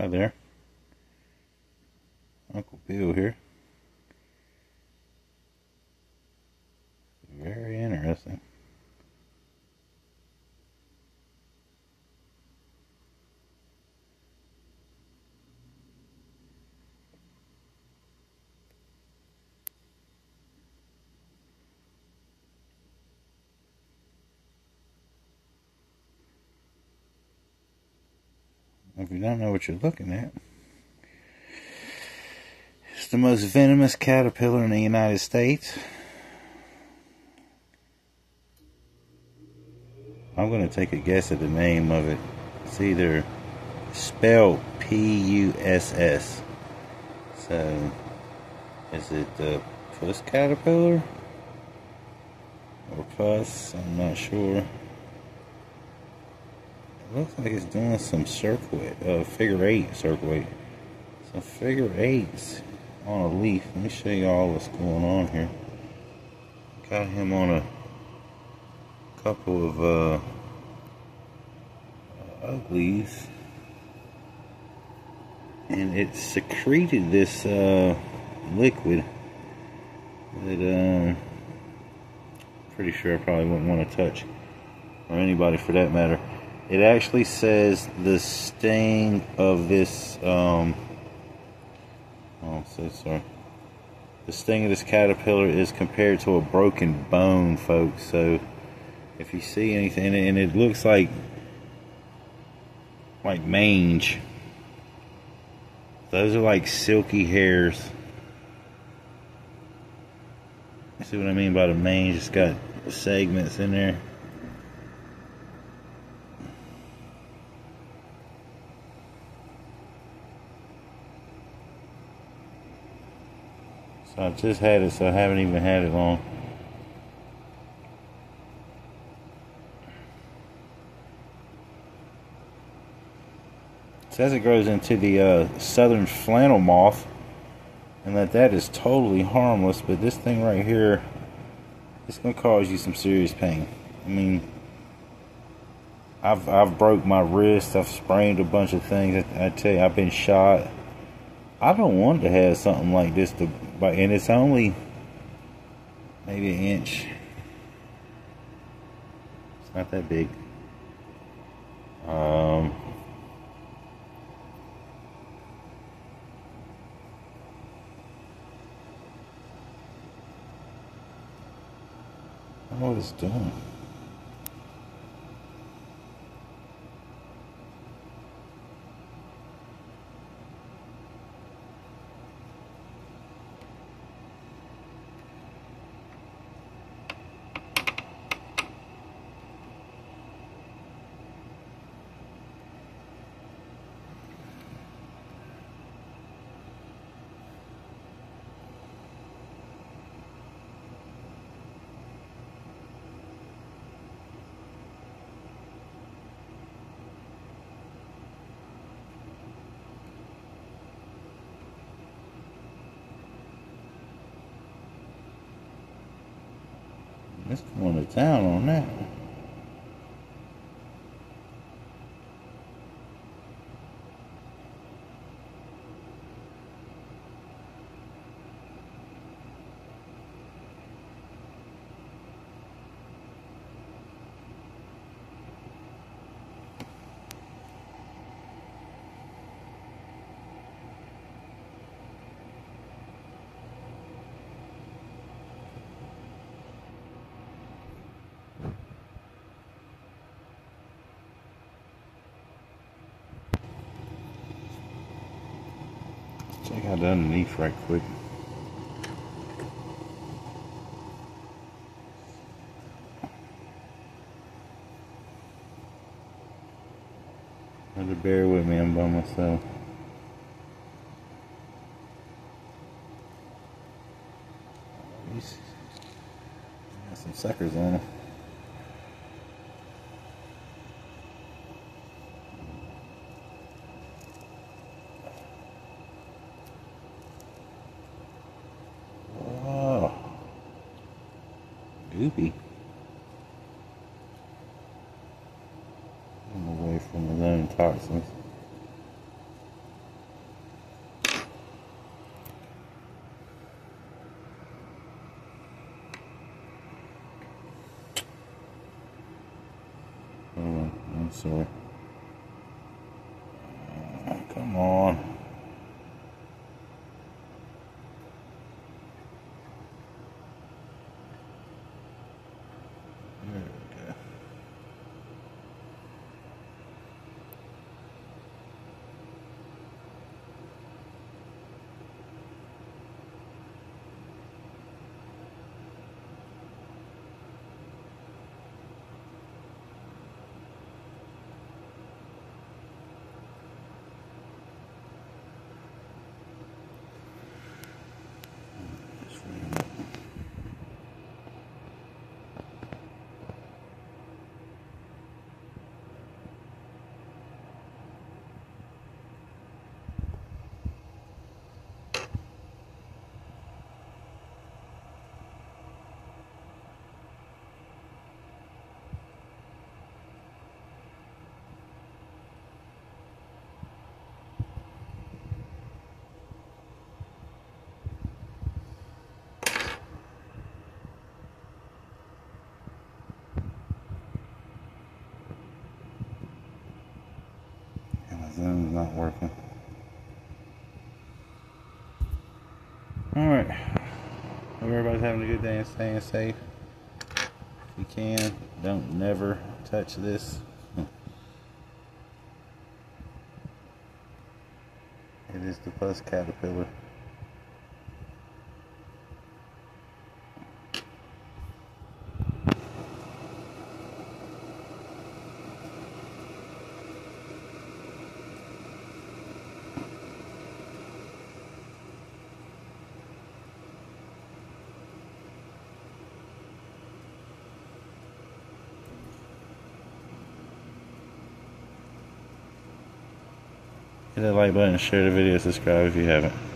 Hi there. Uncle Bill here. If you don't know what you're looking at, it's the most venomous caterpillar in the United States. I'm going to take a guess at the name of it. It's either spelled P U S S. So, is it the puss caterpillar? Or puss? I'm not sure. Looks like it's doing some circuit, uh, figure eight circuit. Some figure eights on a leaf. Let me show you all what's going on here. Got him on a couple of uh, uglies, and it secreted this uh, liquid that um, pretty sure I probably wouldn't want to touch, or anybody for that matter. It actually says the sting of this, um, oh, so sorry. The sting of this caterpillar is compared to a broken bone, folks. So if you see anything, and it looks like, like mange. Those are like silky hairs. See what I mean by the mange? It's got segments in there. So I just had it, so I haven't even had it long. Says it grows into the uh, southern flannel moth, and that that is totally harmless. But this thing right here, it's gonna cause you some serious pain. I mean, I've I've broke my wrist. I've sprained a bunch of things. I, I tell you, I've been shot. I don't want to have something like this to, and it's only maybe an inch. It's not that big. Um, I don't know what it's doing. It's going to town on that. The underneath right quick. Have to bear with me, I'm by myself. Got some suckers on them. Goopy. I'm away from the own toxins. Oh, I'm sorry. Uh, come on. Not working. Alright. Hope everybody's having a good day and staying safe. If you can, don't never touch this. It is the pus caterpillar. Hit that like button, share the video, subscribe if you haven't.